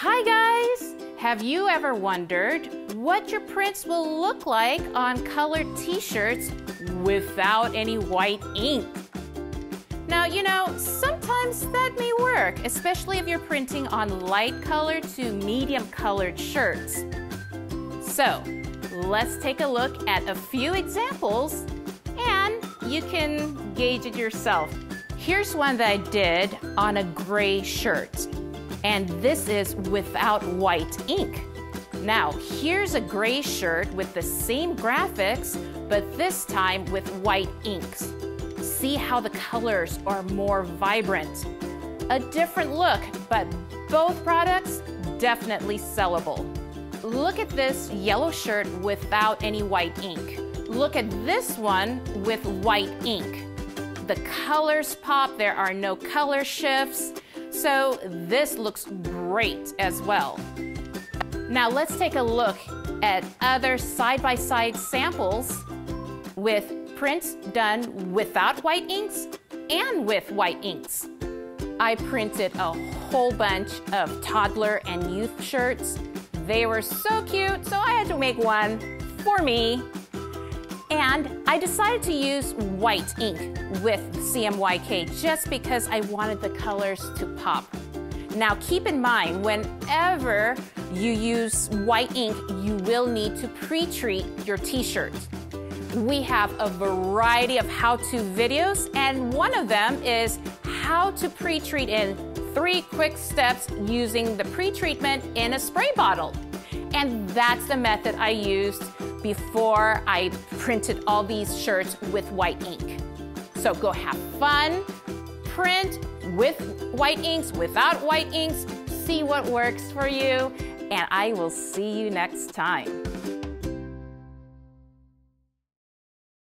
Hi guys! Have you ever wondered what your prints will look like on colored t-shirts without any white ink? Now, you know, sometimes that may work, especially if you're printing on light colored to medium colored shirts. So, let's take a look at a few examples and you can gauge it yourself. Here's one that I did on a gray shirt and this is without white ink. Now, here's a gray shirt with the same graphics, but this time with white inks. See how the colors are more vibrant. A different look, but both products definitely sellable. Look at this yellow shirt without any white ink. Look at this one with white ink. The colors pop, there are no color shifts. So this looks great as well. Now let's take a look at other side-by-side -side samples with prints done without white inks and with white inks. I printed a whole bunch of toddler and youth shirts. They were so cute, so I had to make one for me and I decided to use white ink with CMYK just because I wanted the colors to pop. Now keep in mind, whenever you use white ink, you will need to pre-treat your t-shirt. We have a variety of how-to videos, and one of them is how to pre-treat in three quick steps using the pre-treatment in a spray bottle. And that's the method I used before I printed all these shirts with white ink. So go have fun, print with white inks, without white inks, see what works for you, and I will see you next time.